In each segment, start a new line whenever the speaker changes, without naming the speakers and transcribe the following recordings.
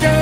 hasta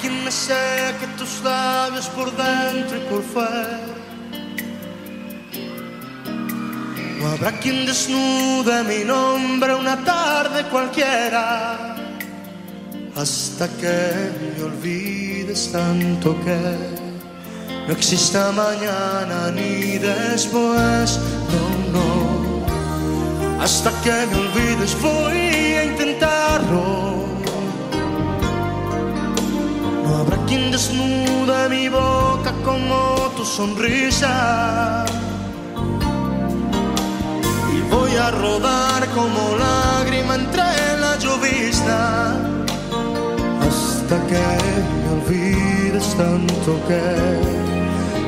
quien me seque tus labios por dentro y por fuera. No habrá quien desnude mi nombre una tarde cualquiera, hasta que me olvides tanto que no exista mañana ni después, no, no. Hasta que me olvides voy a intentarlo quien desnuda mi boca como tu sonrisa. Y voy a rodar como lágrima entre la llovizna. Hasta que me olvides tanto que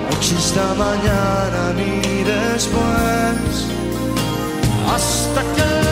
no exista mañana ni después. Hasta que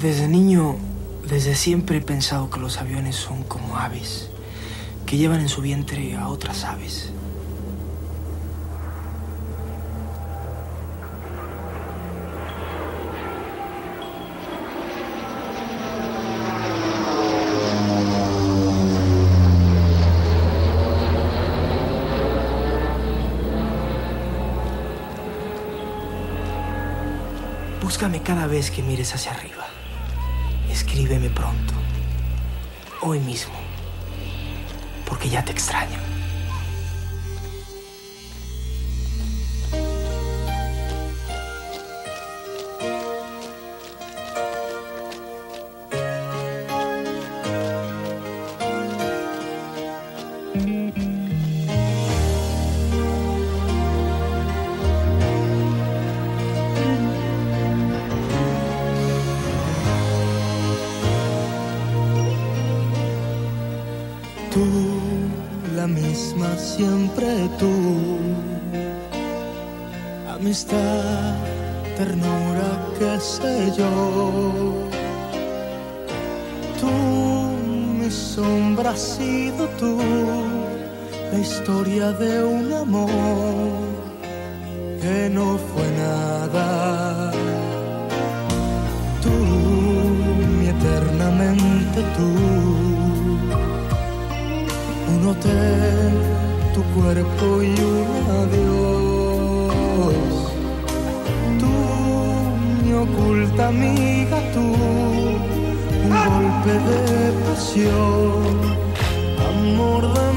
Desde niño, desde siempre he pensado que los aviones son como aves, que llevan en su vientre a otras aves. Búscame cada vez que mires hacia arriba. Escríbeme pronto. Hoy mismo. Porque ya te extraño.
Siempre tú. Amistad, ternura, qué sé yo. Tú, mi sombra has sido tú. La historia de un amor que no fue nada. Tú, mi eternamente tú un hotel, tu cuerpo y un adiós. Tú, mi oculta amiga, tú, un golpe de pasión, amor de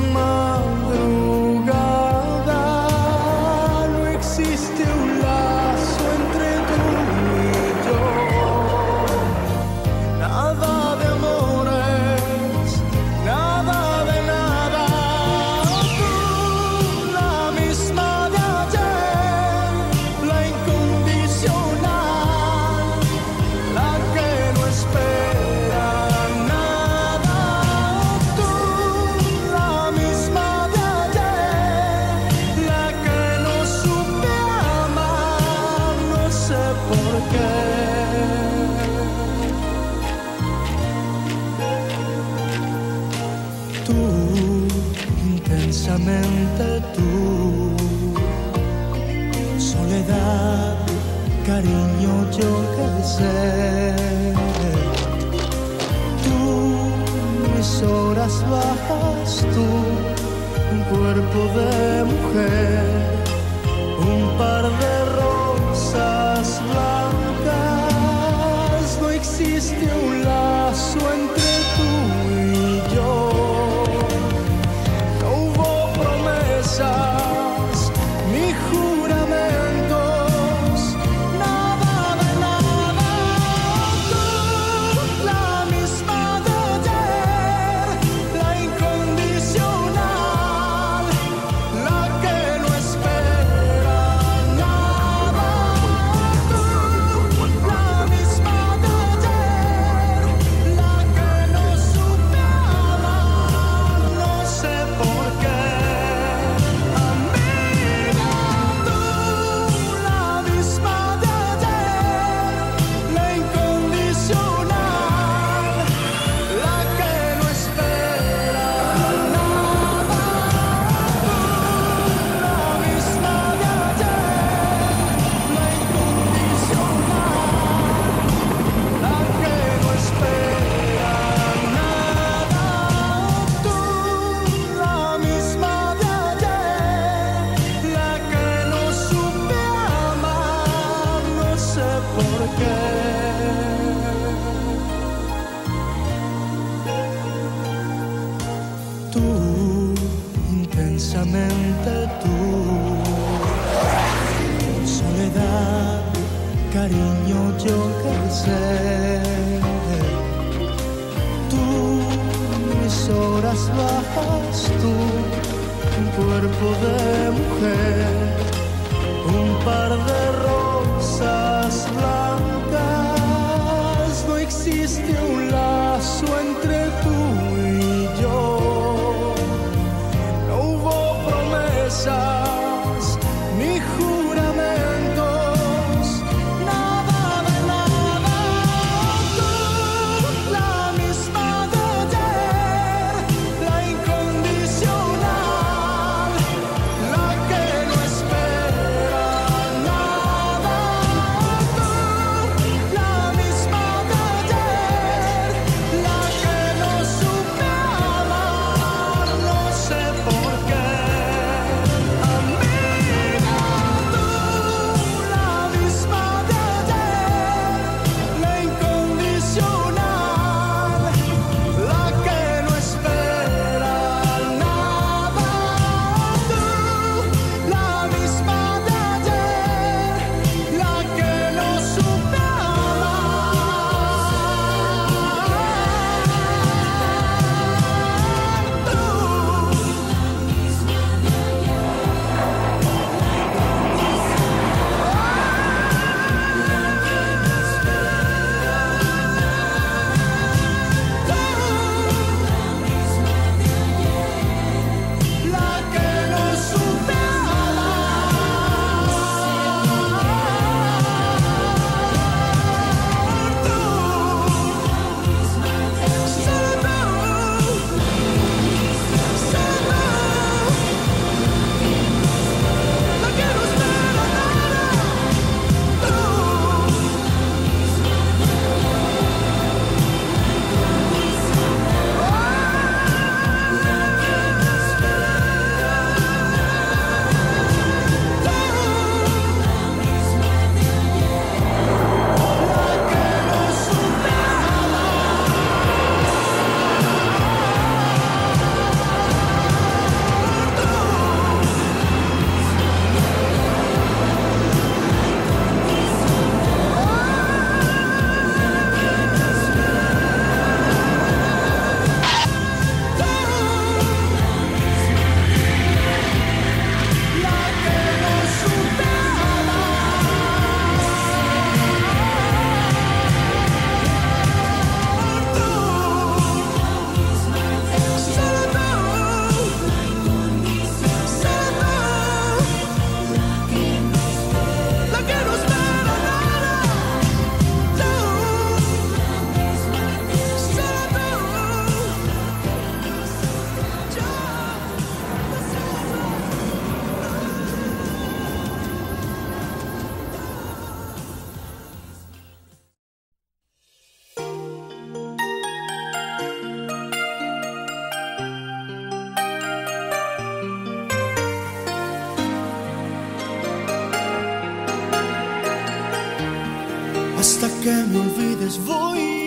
que me olvides voy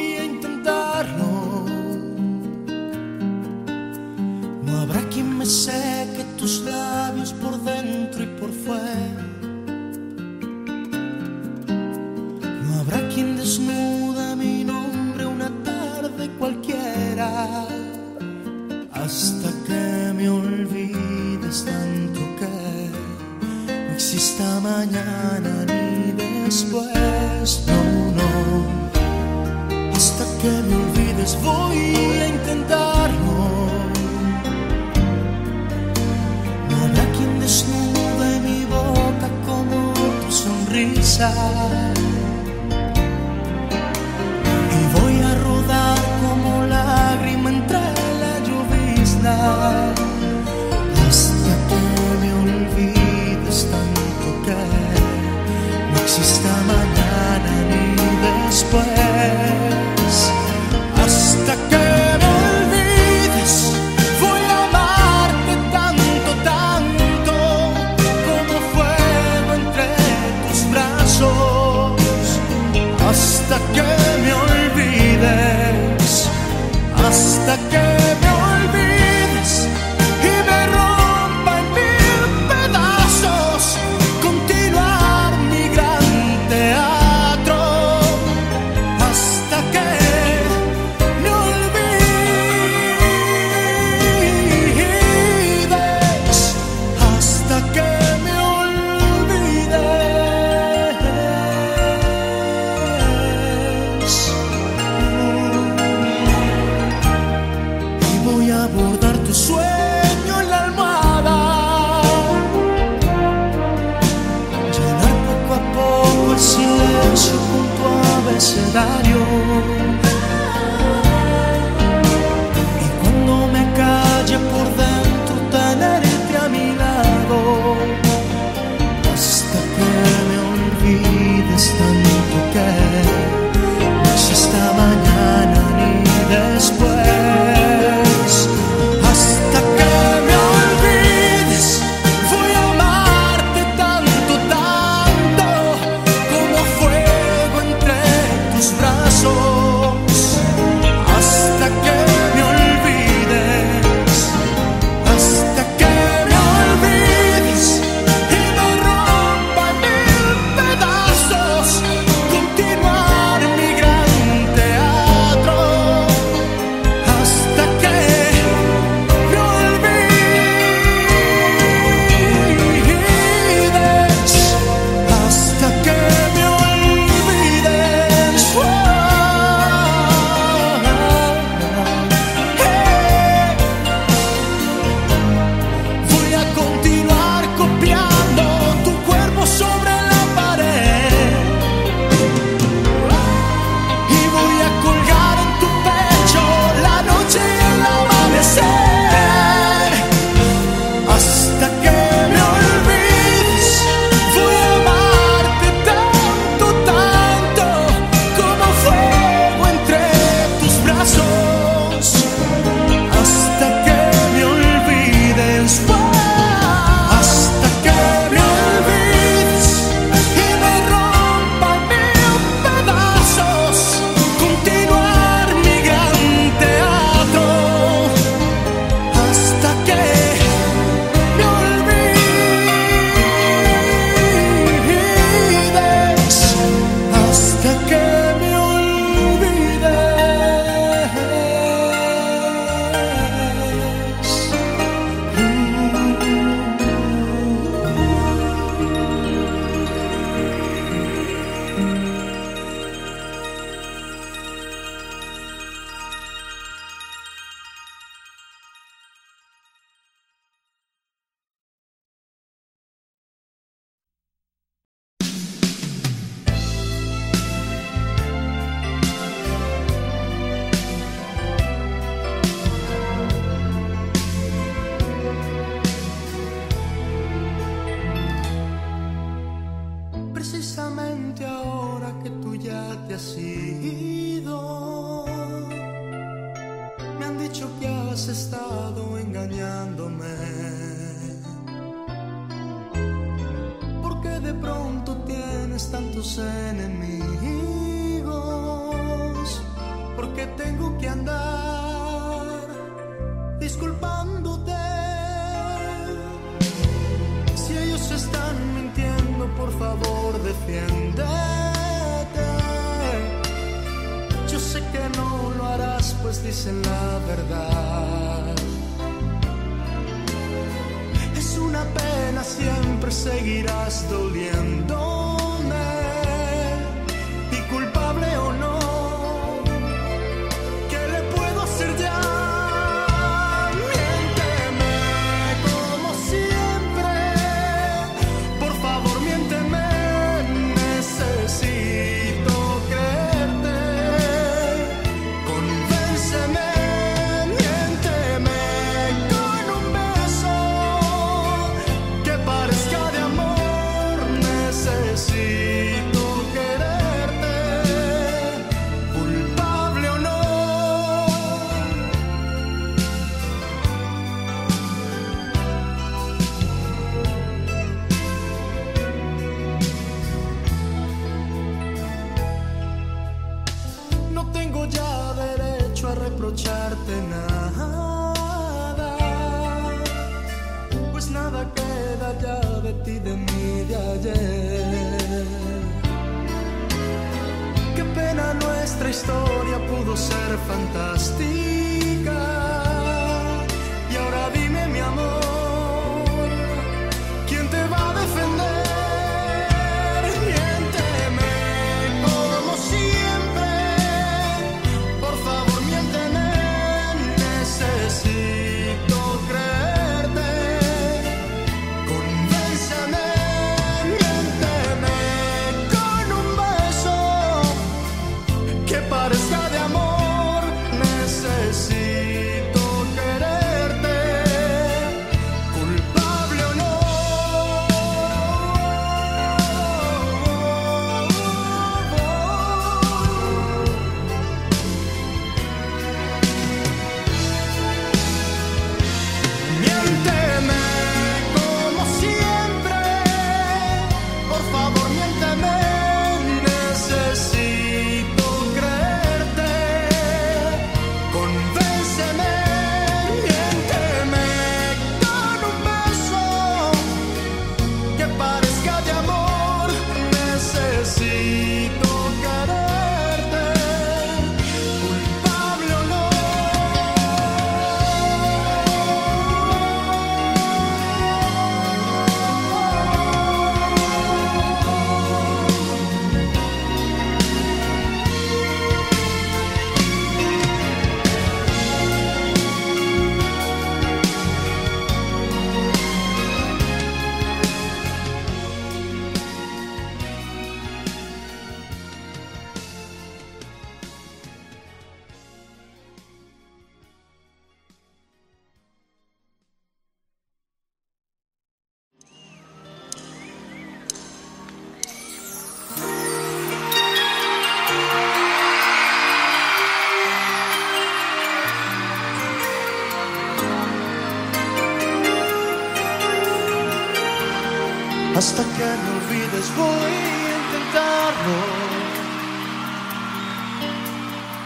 Hasta que me olvides voy a intentarlo.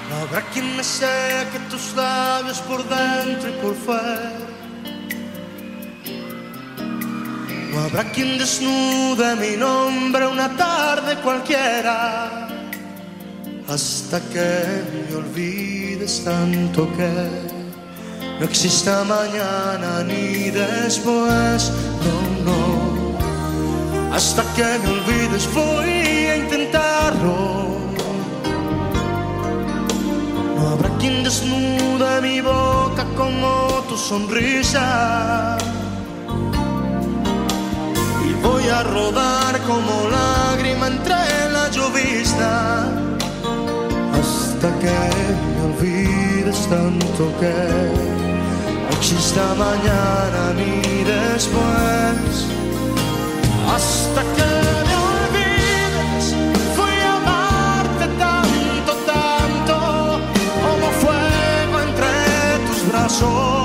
No habrá quien me seque tus labios por dentro y por fuera. No habrá quien desnude mi nombre una tarde cualquiera. Hasta que me olvides tanto que no exista mañana ni después. No, no. Hasta que me olvides voy a intentarlo. No habrá quien desnude mi boca como tu sonrisa. Y voy a rodar como lágrima entre la llovizna. Hasta que me olvides tanto que no exista mañana ni después hasta que me olvides. Voy a amarte tanto, tanto como fuego entre tus brazos.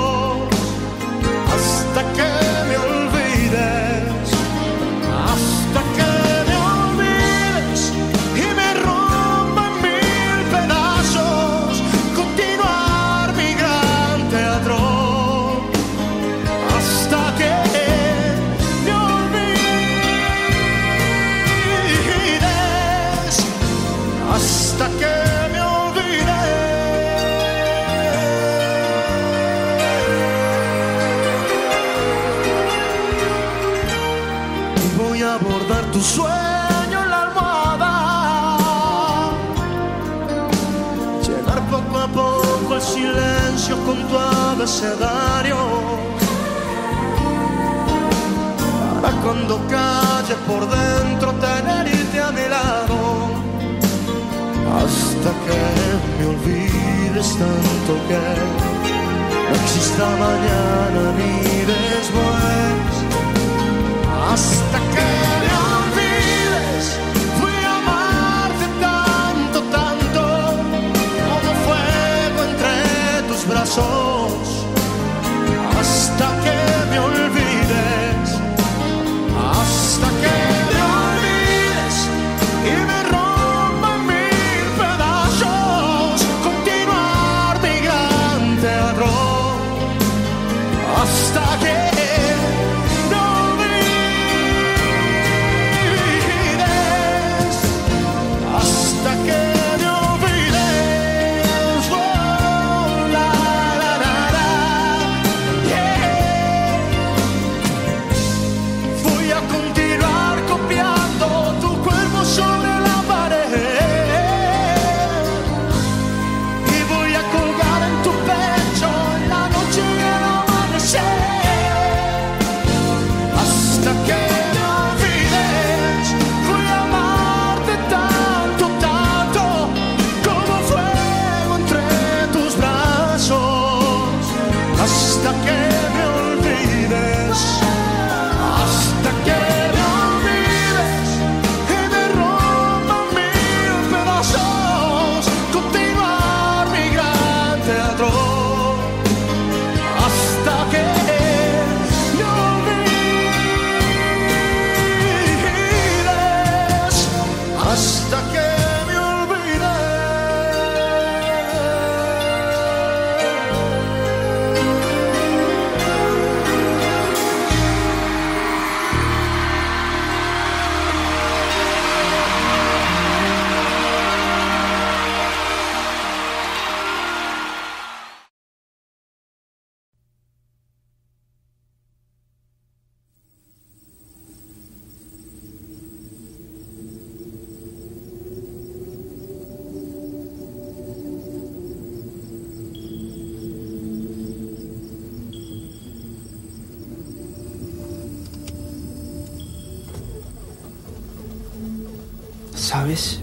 ¿Sabes?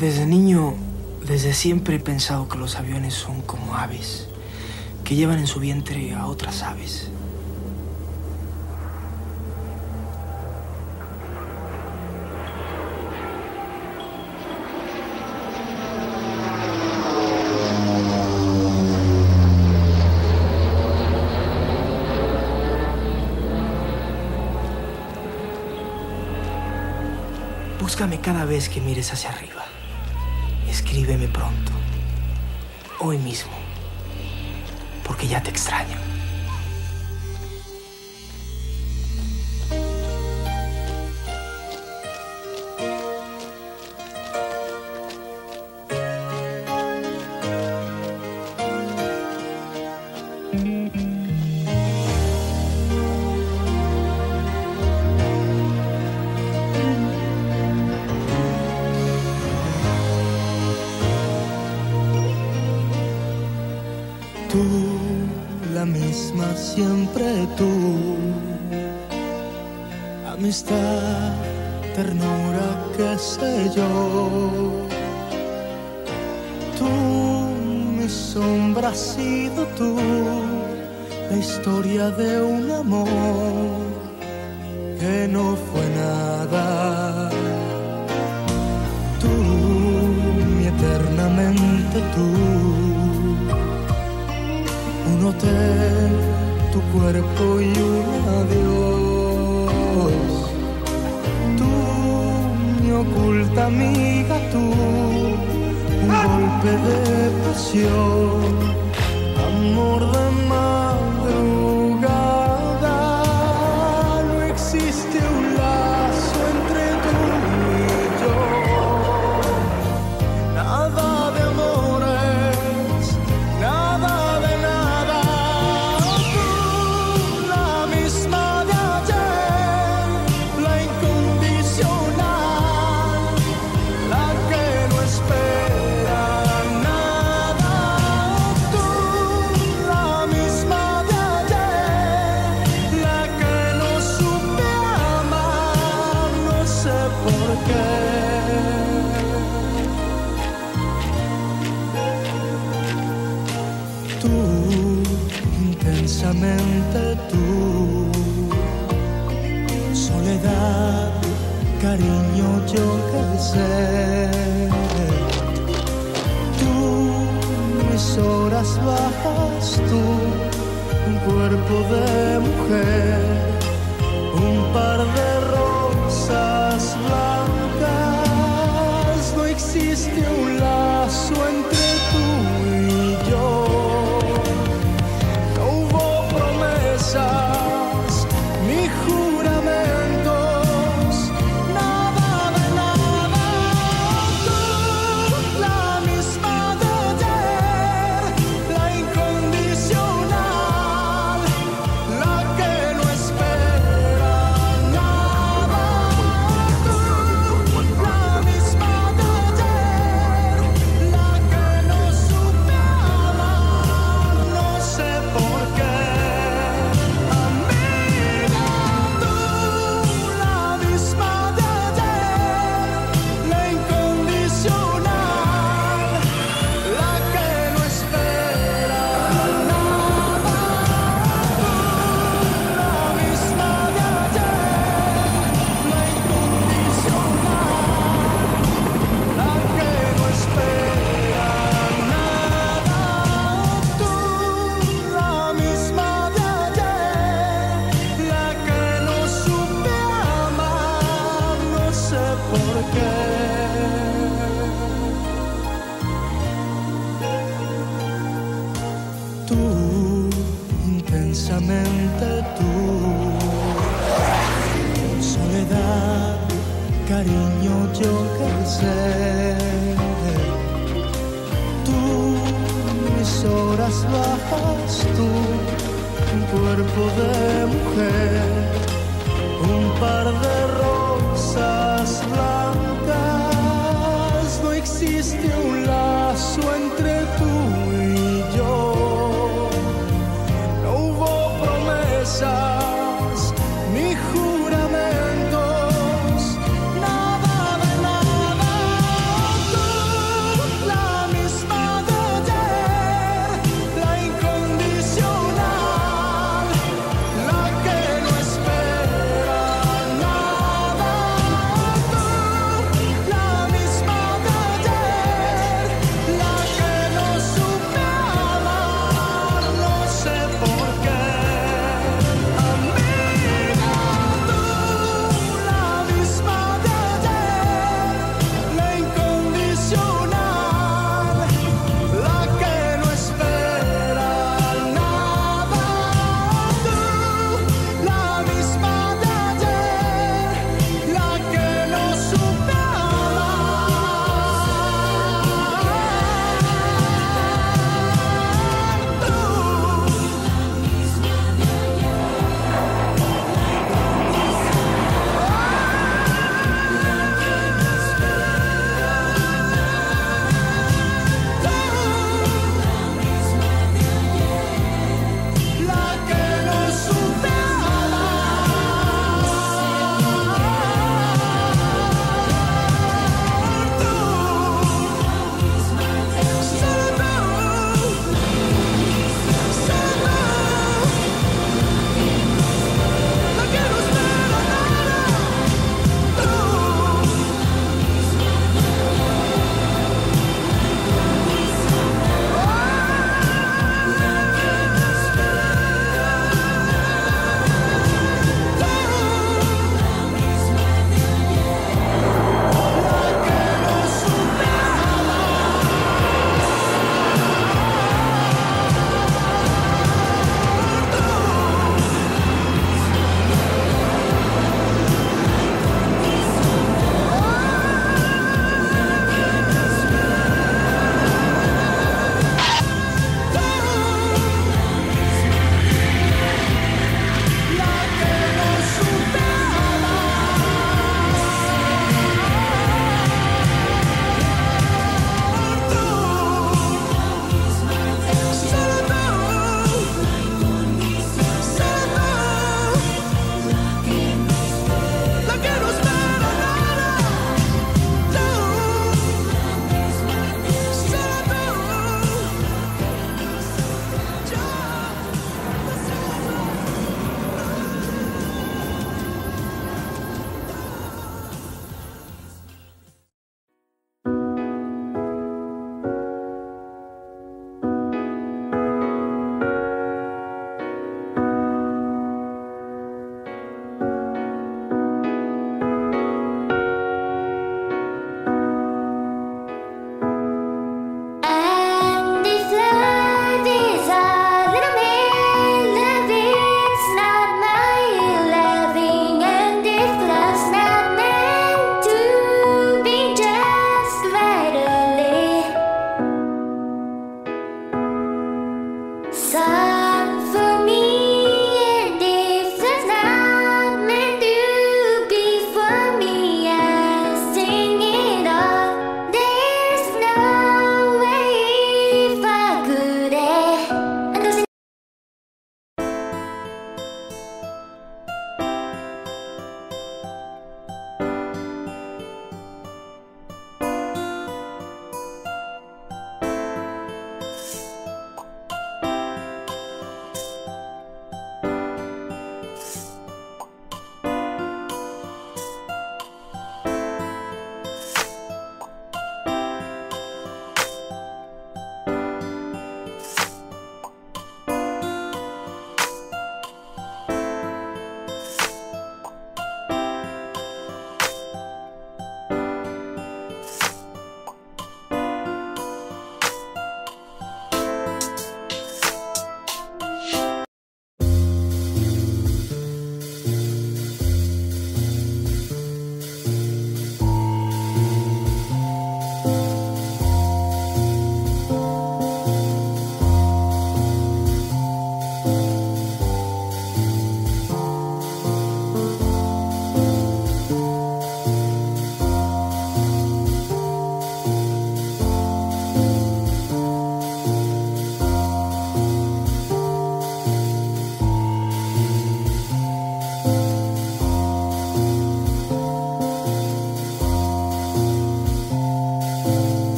Desde niño, desde siempre he pensado que los aviones son como aves, que llevan en su vientre a otras aves. Búscame cada vez que mires hacia arriba. Escríbeme pronto. Hoy mismo. Porque ya te extraño.
Tú, la misma siempre tú. Amistad, ternura, qué sé yo. Tú, mi sombra has sido tú. La historia de un amor que no fue nada. Tú, mi eternamente tú un tu cuerpo y un adiós. Tú, mi oculta amiga, tú, un golpe de pasión, amor de únicamente tú. Soledad, cariño, yo qué sé. Tú, mis horas bajas, tú, un cuerpo de mujer, un par